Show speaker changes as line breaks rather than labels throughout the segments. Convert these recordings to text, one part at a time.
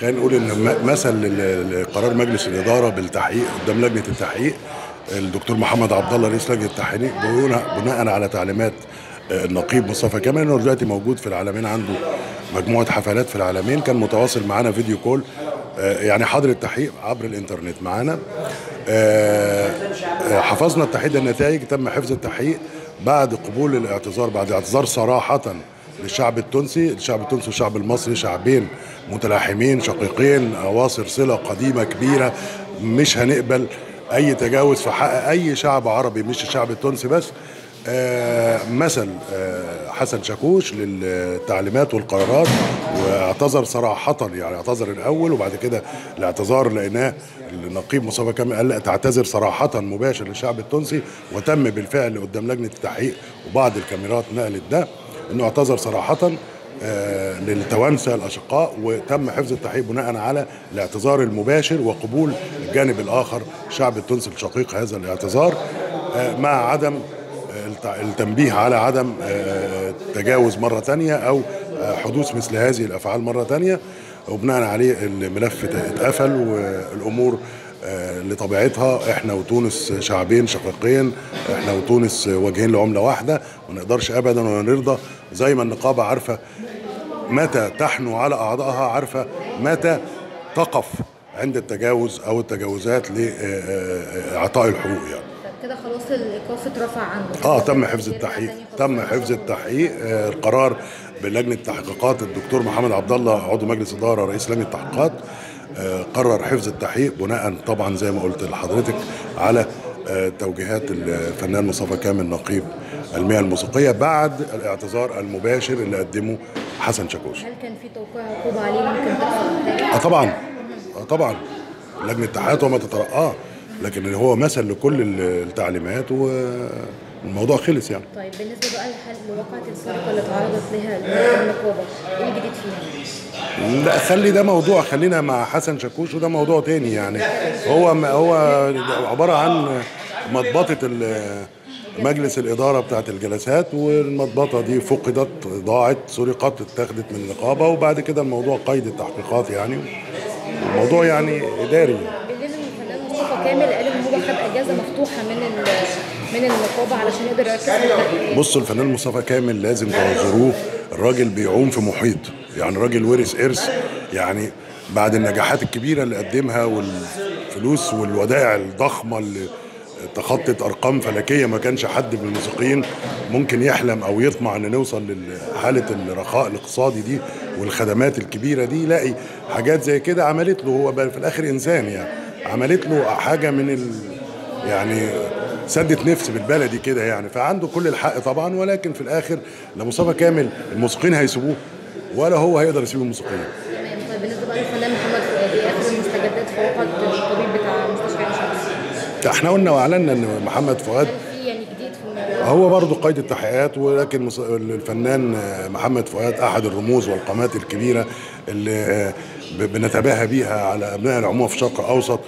خلينا نقول إن مثل لقرار مجلس الإدارة بالتحقيق قدام لجنة التحقيق الدكتور محمد عبد الله رئيس لجنة التحقيق بناء على تعليمات آه، النقيب مصطفى كامل انه دلوقتي موجود في العالمين عنده مجموعة حفلات في العالمين كان متواصل معانا فيديو كول آه، يعني حاضر التحقيق عبر الإنترنت معانا. آه، حفظنا التحقيق النتائج تم حفظ التحقيق بعد قبول الاعتذار بعد اعتذار صراحة للشعب التونسي الشعب التونسي والشعب المصري شعبين متلاحمين شقيقين اواصر صلة قديمة كبيرة. مش هنقبل أي تجاوز في حق أي شعب عربي مش الشعب التونسي بس. آه، مثل آه، حسن شاكوش للتعليمات والقرارات واعتذر صراحة يعني اعتذر الأول وبعد كده الاعتذار لقيناه النقيب مصطفى كامل قال لا تعتذر صراحة مباشر للشعب التونسي وتم بالفعل قدام لجنة التحقيق وبعض الكاميرات نقلت ده. إنه اعتذر صراحة آه، للتوانسة الأشقاء وتم حفظ التحقيق بناء على الاعتذار المباشر وقبول الجانب الآخر الشعب التونسي الشقيق هذا الاعتذار آه، مع عدم آه، الت- التنبيه على عدم تجاوز مرة تانية أو حدوث مثل هذه الأفعال مرة تانية. وبناء عليه الملف اتقفل والأمور لطبيعتها إحنا وتونس شعبين شقيقين إحنا وتونس وجهين لعملة واحدة ما نقدرش ابدا ولا نرضى. زي ما النقابة عارفة متى تحنو على أعضائها عارفة متى تقف عند التجاوز أو التجاوزات لإعطاء الحقوق يعني.
كده خلاص الإيقاف اترفع عنه.
آه تم حفظ التحقيق تم حفظ التحقيق. آه القرار بلجنة التحقيقات الدكتور محمد عبد الله عضو مجلس إدارة رئيس لجنة التحقيقات آه قرر حفظ التحقيق بناء طبعا زي ما قلت لحضرتك على آه توجيهات الفنان مصطفى كامل نقيب المهن الموسيقية بعد الاعتذار المباشر اللي قدمه حسن شاكوش.
هل كان في توقيع عقوبة عليه؟ ممكن؟
آه طبعا. آه طبعا. لجنة التحقيقات وما تترقاه لكن هو مثل لكل التعليمات والموضوع خلص يعني.
طيب بالنسبة بقى لواقعه السرقه اللي تعرضت لها النقابه إيه الجديد فيها؟
لا خلي ده موضوع خلينا مع حسن شاكوش وده موضوع تاني يعني. هو هو عبارة عن مضبطه مجلس الإدارة بتاعت الجلسات والمضبطه دي فقدت ضاعت سرقت اتاخدت من النقابة وبعد كده الموضوع قيد التحقيقات يعني. الموضوع يعني إداري
بالليل الفنان مصطفى كامل قال ان هو خد إجازة مفتوحة من من النقابة علشان يقدر يركز
بصوا الفنان مصطفى كامل لازم تعذروه. الراجل بيعوم في محيط. يعني راجل ورث ارث يعني بعد النجاحات الكبيرة اللي قدمها والفلوس والودائع الضخمة اللي تخطت أرقام فلكية ما كانش حد من الموسيقيين ممكن يحلم أو يطمع إن نوصل لحالة الرخاء الاقتصادي دي والخدمات الكبيرة دي. يلاقي حاجات زي كده عملت له. هو في الآخر إنسان يعني. عملت له حاجة من يعني سدت نفس بالبلدي كده يعني فعنده كل الحق طبعا ولكن في الآخر لا مصطفى كامل الموسيقيين هيسيبوه ولا هو هيقدر يسيب الموسيقيين
طيب بالنسبة بقى للفنان محمد فؤاد إيه آخر المستجدات في الطبيب بتاع مستشفى عين شمس؟
إحنا قلنا وأعلنا إن محمد فؤاد
يعني؟
هو برضه قيد التحقيقات ولكن الفنان محمد فؤاد أحد الرموز والقامات الكبيرة اللي بنتباهى بيها على أبناء العمومه في الشرق الأوسط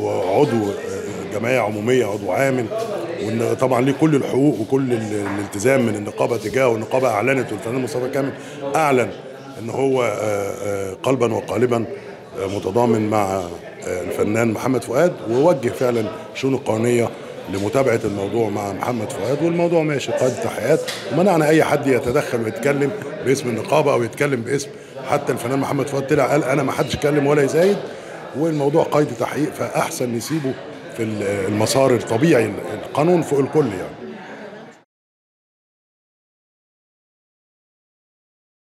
وعضو جمعيه عمومية عضو عامل وإن طبعا ليه كل الحقوق وكل ال- الالتزام من النقابة تجاهه والنقابة أعلنت والفنان مصطفى كامل أعلن إن هو آه، آه، قلبا وقالبا آه، متضامن مع الفنان محمد فؤاد ووجه فعلا شؤون القانونية لمتابعة الموضوع مع محمد فؤاد. والموضوع ماشي قائد التحقيقات ومنعنا أي حد يتدخل ويتكلم باسم النقابة أو يتكلم باسم حتى الفنان محمد فؤاد طلع قال أنا ما حدش يتكلم ولا يزايد والموضوع قيد تحقيق فأحسن نسيبه في المسار الطبيعي القانون فوق الكل يعني.